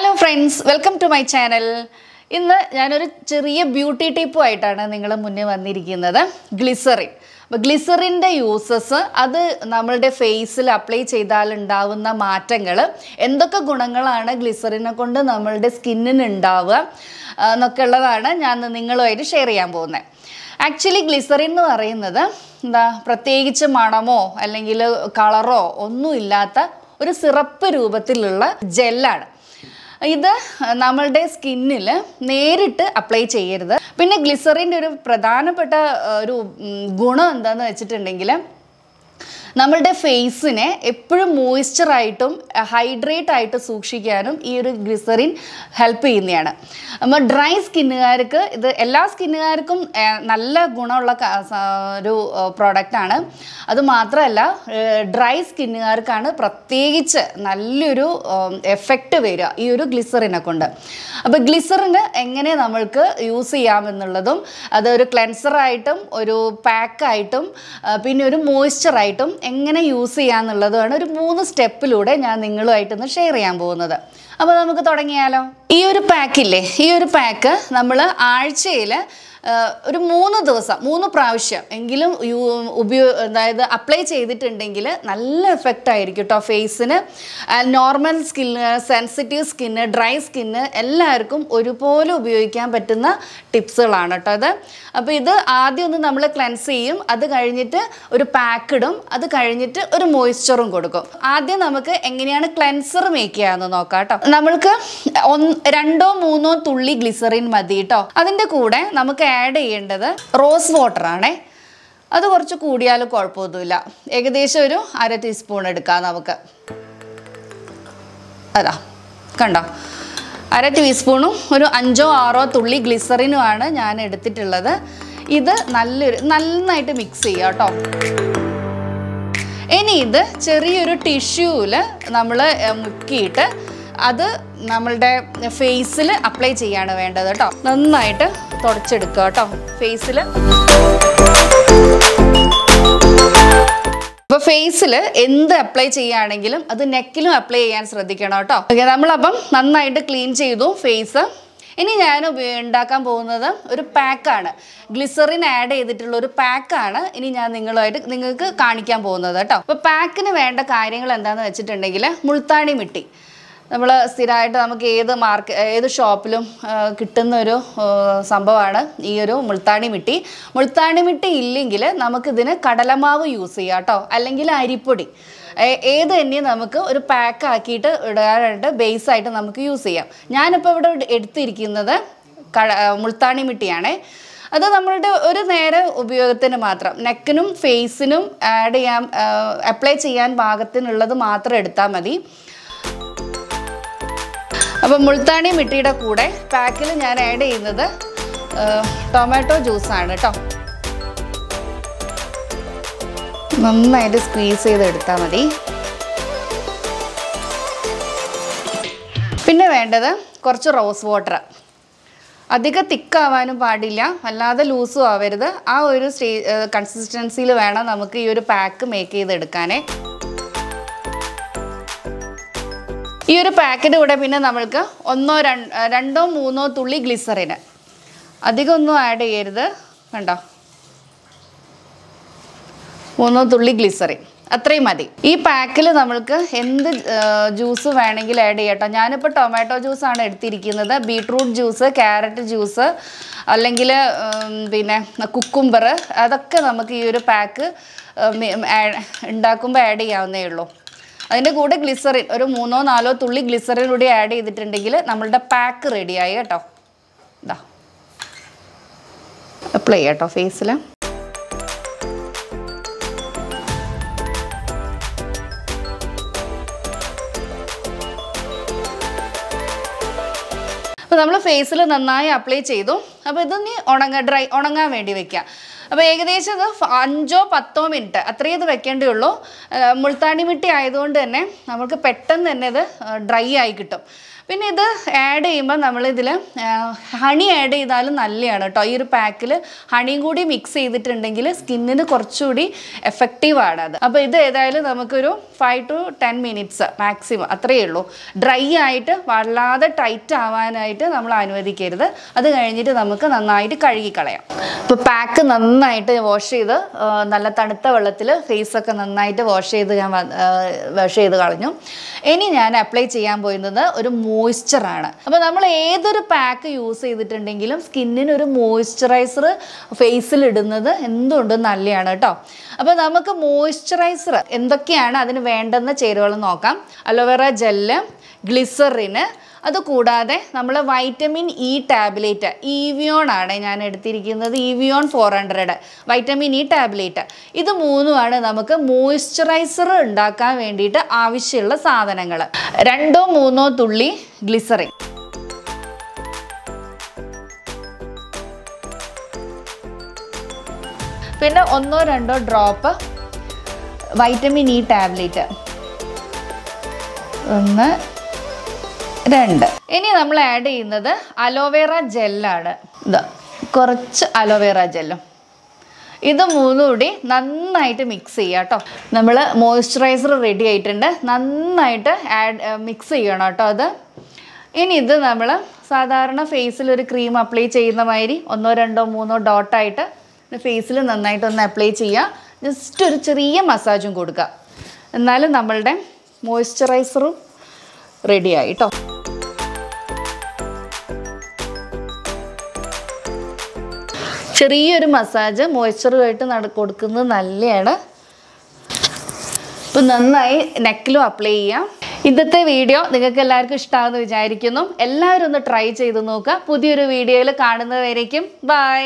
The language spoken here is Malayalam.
Hello friends welcome to my channel ഇന്ന് ഞാനൊരു ചെറിയ ബ്യൂട്ടി ടിപ്പുമായിട്ടാണ് നിങ്ങൾ മുന്നേ വന്നിരിക്കുന്നത്. ഗ്ലിസറിൻ അപ്പോൾ ഗ്ലിസറിന്റെ യൂസസ് അത് നമ്മളുടെ ഫേസിൽ അപ്ലൈ ചെയ്താൽ ഉണ്ടാവുന്ന മാറ്റങ്ങൾ. എന്തൊക്കെ ഗുണങ്ങളാണ് ഗ്ലിസറിനെ കൊണ്ട് നമ്മളുടെ സ്കിന്നിന് ഉണ്ടാവുക എന്നൊക്കെ ഉള്ളതാണ് ഞാൻ നിങ്ങളുമായിട്ട് ഷെയർ ചെയ്യാൻ പോകുന്നത്. ആക്ച്വലി ഗ്ലിസറിൻ എന്ന് പറയുന്നത് എന്താ പ്രത്യേകിച്ച് മണമോ അല്ലെങ്കിൽ കളറോ ഒന്നുമില്ലാത്ത ഒരു സിറപ്പ് രൂപത്തിലുള്ള ജെല്ലാണ് ഇത് നമ്മളുടെ സ്കിന്നിൽ നേരിട്ട് അപ്ലൈ ചെയ്യരുത്. പിന്നെ ഗ്ലിസറിന്റെ ഒരു പ്രധാനപ്പെട്ട ഒരു ഗുണം എന്താണെന്ന് വെച്ചിട്ടുണ്ടെങ്കിൽ നമ്മളുടെ ഫേസിനെ എപ്പോഴും മോയ്സ്ചറായിട്ടും ഹൈഡ്രേറ്റ് ആയിട്ട് സൂക്ഷിക്കാനും ഈ ഒരു ഗ്ലിസറിൻ ഹെൽപ്പ് ചെയ്യുന്നതാണ്. നമ്മൾ ഡ്രൈ സ്കിന്നുകാർക്ക് ഇത് എല്ലാ സ്കിന്നുകാർക്കും നല്ല ഗുണമുള്ള ഒരു പ്രോഡക്റ്റാണ്. അത് മാത്രമല്ല ഡ്രൈ സ്കിന്നുകാർക്കാണ് പ്രത്യേകിച്ച് നല്ലൊരു എഫക്റ്റ് വരിക ഈ ഒരു ഗ്ലിസറിനെ കൊണ്ട്. അപ്പോൾ ഗ്ലിസറിന് എങ്ങനെ നമ്മൾക്ക് യൂസ് ചെയ്യാമെന്നുള്ളതും അത് ഒരു ക്ലെൻസറായിട്ടും ഒരു പാക്കായിട്ടും പിന്നെ ഒരു മോയ്സ്ചറായിട്ടും എങ്ങനെ യൂസ് ചെയ്യാന്നുള്ളതുമാണ് ഒരു മൂന്ന് സ്റ്റെപ്പിലൂടെ ഞാൻ നിങ്ങളുമായിട്ടൊന്ന് ഷെയർ ചെയ്യാൻ പോകുന്നത്. അപ്പോൾ നമുക്ക് തുടങ്ങിയാലോ? ഈ ഒരു പാക്കില്ലേ ഈ ഒരു പാക്ക് നമ്മൾ ആഴ്ചയിൽ ഒരു മൂന്ന് ദിവസം മൂന്ന് പ്രാവശ്യം എങ്കിലും ഉപയോ അതായത് അപ്ലൈ ചെയ്തിട്ടുണ്ടെങ്കിൽ നല്ല എഫക്റ്റ് ആയിരിക്കും കേട്ടോ ഫേസിന് normal skin sensitive skin dry skin എല്ലാവർക്കും ഒരുപോലെ ഉപയോഗിക്കാൻ പറ്റുന്ന ടിപ്സുകളാണ് കേട്ടോ അത് അപ്പോൾ ഇത് ആദ്യം ഒന്ന് നമ്മൾ ക്ലെൻസ് ചെയ്യും അത് കഴിഞ്ഞിട്ട് ഒരു പാക്ക് ഇടും അത് കഴിഞ്ഞിട്ട് ഒരു മോയ്സ്ചറും കൊടുക്കും. ആദ്യം നമുക്ക് എങ്ങനെയാണ് ക്ലെൻസർ മേക്ക് ചെയ്യാമെന്ന് നോക്കാം കേട്ടോ നമ്മൾക്ക് രണ്ടോ മൂന്നോ തുള്ളി ഗ്ലിസറിൻ മതി കേട്ടോ അതിന്റെ കൂടെ നമുക്ക് ആഡ് ചെയ്യേണ്ടത് റോസ് വാട്ടർ ആണേ. അത് കുറച്ച് കൂടിയാലും കുഴപ്പമൊന്നുമില്ല. ഏകദേശം ഒരു അര ടീസ്പൂൺ എടുക്കാം നമുക്ക്. അതാ കണ്ടോ? അര ടീസ്പൂണും ഒരു അഞ്ചോ ആറോ തുള്ളി ഗ്ലിസറിനുമാണ് ഞാൻ എടുത്തിട്ടുള്ളത്. ഇത് നല്ലൊരു നന്നായിട്ട് മിക്സ് ചെയ്യുക കേട്ടോ. ഇനി ഇത് ചെറിയൊരു ടിഷ്യൂവിൽ നമ്മൾ മുക്കിയിട്ട് അത് നമ്മളുടെ ഫേസിൽ അപ്ലൈ ചെയ്യാണ് വേണ്ടത് കേട്ടോ. നന്നായിട്ട് തുടച്ചെടുക്കുക കേട്ടോ. ഫേസിൽ അപ്പോൾ ഫേസിൽ എന്ത് അപ്ലൈ ചെയ്യുകയാണെങ്കിലും അത് നെക്കിലും അപ്ലൈ ചെയ്യാൻ ശ്രദ്ധിക്കണം കേട്ടോ. ഓക്കെ നമ്മളപ്പം നന്നായിട്ട് ക്ലീൻ ചെയ്തു ഫേസ് ഇനി ഞാൻ ഉണ്ടാക്കാൻ പോകുന്നത് ഒരു പാക്കാണ് ഗ്ലിസറിൻ ആഡ് ചെയ്തിട്ടുള്ള ഒരു പാക്കാണ് ഇനി ഞാൻ നിങ്ങളുമായിട്ട് നിങ്ങൾക്ക് കാണിക്കാൻ പോകുന്നത് കേട്ടോ. അപ്പോൾ പാക്കിന് വേണ്ട കാര്യങ്ങൾ എന്താണെന്ന് വെച്ചിട്ടുണ്ടെങ്കിൽ മുൾത്താണി മിട്ടി. നമ്മൾ സ്ഥിരമായിട്ട് നമുക്ക് ഏത് മാർക്ക് ഏത് ഷോപ്പിലും കിട്ടുന്ന ഒരു സംഭവമാണ് ഈ ഒരു മുൾത്താണി മിട്ടി. മുൾത്താണി മിട്ടി ഇല്ലെങ്കിൽ നമുക്കിതിന് കടലമാവ് യൂസ് ചെയ്യാം കേട്ടോ. അല്ലെങ്കിൽ അരിപ്പൊടി. ഏത് തന്നെയും നമുക്ക് ഒരു പാക്ക് ആക്കിയിട്ട് ഇടാനായിട്ട് ബേസ് ആയിട്ട് നമുക്ക് യൂസ് ചെയ്യാം. ഞാനിപ്പോൾ ഇവിടെ എടുത്തിരിക്കുന്നത് കട മുൾത്താണി മിട്ടിയാണേ. അത് നമ്മളുടെ ഒരു നേരെ ഉപയോഗത്തിന് മാത്രം. നെക്കിനും ഫേസിനും ആഡ് ചെയ്യാൻ അപ്ലൈ ചെയ്യാൻ പാകത്തിനുള്ളത് മാത്രം എടുത്താൽ മതി. അപ്പം മുൾത്താണി മിട്ടിയുടെ കൂടെ പാക്കിൽ ഞാൻ ആഡ് ചെയ്യുന്നത് ടൊമാറ്റോ ജ്യൂസാണ് കേട്ടോ നന്നായിട്ട് സ്ക്വീസ് ചെയ്തെടുത്താൽ മതി. പിന്നെ വേണ്ടത് കുറച്ച് റോസ് വാട്ടർ അധികം തിക്കാവാനും പാടില്ല അല്ലാതെ ലൂസും ആവരുത്. ആ ഒരു സ്റ്റേ കൺസിസ്റ്റൻസിയിൽ വേണം നമുക്ക് ഈ ഒരു പാക്ക് മേക്ക് ചെയ്തെടുക്കാനേ. ഈ ഒരു പാക്കറ്റ് കൂടെ പിന്നെ നമ്മൾക്ക് ഒന്നോ രണ്ടോ മൂന്നോ തുള്ളി ഗ്ലിസറിന് അധികം ഒന്നും ആഡ് ചെയ്യരുത്. കണ്ടോ? മൂന്നോ തുള്ളി ഗ്ലിസറിൻ അത്രയും മതി. ഈ പാക്കിൽ നമ്മൾക്ക് എന്ത് ജ്യൂസ് വേണമെങ്കിൽ ആഡ് ചെയ്യട്ടോ. ഞാനിപ്പോൾ ടൊമാറ്റോ ജ്യൂസാണ് എടുത്തിരിക്കുന്നത്. ബീട്രൂട്ട് ജ്യൂസ് ക്യാരറ്റ് ജ്യൂസ് അല്ലെങ്കിൽ പിന്നെ കുക്കുംബർ അതൊക്കെ നമുക്ക് ഈ ഒരു പാക്ക് ഉണ്ടാക്കുമ്പോൾ ആഡ് ചെയ്യാവുന്നേ ഉള്ളൂ. അതിന്റെ കൂടെ ഗ്ലിസറിൻ ഒരു മൂന്നോ നാലോ തുള്ളി ഗ്ലിസറിൻ കൂടി ആഡ് ചെയ്തിട്ടുണ്ടെങ്കിൽ നമ്മളുടെ പാക്ക് റെഡിയായി കേട്ടോ. ഇതാ അപ്ലൈ ചെയ്യാം ഫേസിൽ അപ്പോൾ നമ്മൾ ഫേസിൽ നന്നായി അപ്ലൈ ചെയ്തു. അപ്പോൾ ഇത് ഉണങ്ങാൻ ഉണങ്ങ ഡ്രൈ ഉണങ്ങാൻ വേണ്ടി വെക്കുക അപ്പോൾ ഏകദേശം ഫ- അഞ്ചോ പത്തോ മിനിറ്റ് അത്രയേ ഇത് വെക്കേണ്ടേ ഉള്ളൂ ആ, മുൾത്താണി മിട്ടി ആയതുകൊണ്ട് തന്നെ നമുക്ക് പെട്ടെന്ന് തന്നെ ഇത് ഡ്രൈ ആയി കിട്ടും. പിന്നെ ഇത് ആഡ് ചെയ്യുമ്പോൾ നമ്മളിതിൽ ഹണി ആഡ് ചെയ്താലും നല്ലതാണ് കേട്ടോ ഈ ഒരു പാക്കിൽ ഹണിയും കൂടി മിക്സ് ചെയ്തിട്ടുണ്ടെങ്കിൽ സ്കിന്നിന് കുറച്ചുകൂടി എഫക്റ്റീവാണ് അത്. അപ്പോൾ ഇത് ഏതായാലും നമുക്കൊരു five to ten minutes maximum അത്രയേ ഉള്ളൂ. ഡ്രൈ ആയിട്ട് വല്ലാതെ ടൈറ്റ് ആവാനായിട്ട് നമ്മൾ അനുവദിക്കരുത്. അത് കഴിഞ്ഞിട്ട് നമുക്ക് നന്നായിട്ട് കഴുകിക്കളയാം. ഇപ്പോൾ പാക്ക് നന്നായിട്ട് വാഷ് ചെയ്ത് നല്ല തണുത്ത വെള്ളത്തിൽ ഫേസൊക്കെ നന്നായിട്ട് വാഷ് ചെയ്ത് ഞാൻ വാഷ് ചെയ്ത് കളഞ്ഞു. ഇനി ഞാൻ അപ്ലൈ ചെയ്യാൻ പോയിരുന്നത് ഒരു മോയ്സ്ചറാണ്. അപ്പോൾ നമ്മൾ ഏതൊരു പാക്ക് യൂസ് ചെയ്തിട്ടുണ്ടെങ്കിലും സ്കിന്നിന് ഒരു മോയ്സ്ചറൈസർ ഫേസിൽ ഇടുന്നത് എന്തുകൊണ്ടും നല്ലതാണ് കേട്ടോ അപ്പോൾ നമുക്ക് മോയ്സ്ചറൈസർ എന്തൊക്കെയാണ് അതിന് വേണ്ടുന്ന ചേരുവകൾ നോക്കാം. അലോവേറ ജെല്ല് ഗ്ലിസറിന് അതുകൂടാതെ നമ്മൾ വൈറ്റമിൻ ഇ ടാബ്ലറ്റ് ഇവിയോൺ ആണ് ഞാൻ എടുത്തിരിക്കുന്നത് Evion four hundred vitamin E tablet. ഇത് മൂന്നുമാണ് നമുക്ക് മോയ്സ്ചറൈസർ ഉണ്ടാക്കാൻ വേണ്ടിയിട്ട് ആവശ്യമുള്ള സാധനങ്ങൾ. രണ്ടോ മൂന്നോ തുള്ളി ഗ്ലിസറിൻ പിന്നെ ഒന്നോ രണ്ടോ ഡ്രോപ്പ് വൈറ്റമിൻ ഇ ടാബ്ലറ്റ് ഒന്ന് രണ്ട്. ഇനി നമ്മൾ ആഡ് ചെയ്യുന്നത് അലോവേറ ജെല്ലാണ് ഇതാ കുറച്ച് അലോവേറ ജെല്ലും ഇത് മൂന്നും കൂടി നന്നായിട്ട് മിക്സ് ചെയ്യുക കേട്ടോ നമ്മൾ മോയ്സ്ചറൈസർ റെഡി ആയിട്ടുണ്ട്. നന്നായിട്ട് ആഡ് മിക്സ് ചെയ്യണം കേട്ടോ അത്. ഇനി ഇത് നമ്മൾ സാധാരണ ഫേസിൽ ഒരു ക്രീം അപ്ലൈ ചെയ്യുന്ന മാതിരി ഒന്നോ രണ്ടോ മൂന്നോ ഡോട്ടായിട്ട് ഫേസിൽ നന്നായിട്ട് ഒന്ന് അപ്ലൈ ചെയ്യുക ജസ്റ്റ് ഒരു ചെറിയ മസാജും കൊടുക്കുക എന്നാലും നമ്മളുടെ മോയ്സ്ചറൈസറും റെഡിയായി കേട്ടോ ചെറിയൊരു മസാജ് മോയ്സ്ചറുമായിട്ട് നട കൊടുക്കുന്നത് നല്ലതാണ് ഇപ്പം നന്നായി നെക്കിലും അപ്ലൈ ചെയ്യാം. ഇന്നത്തെ വീഡിയോ നിങ്ങൾക്ക് എല്ലാവർക്കും ഇഷ്ടമാണെന്ന് വിചാരിക്കുന്നു. എല്ലാവരും ഒന്ന് ട്രൈ ചെയ്ത് നോക്കുക. പുതിയൊരു വീഡിയോയിൽ കാണുന്നവരേക്കും ബൈ